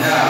Yeah.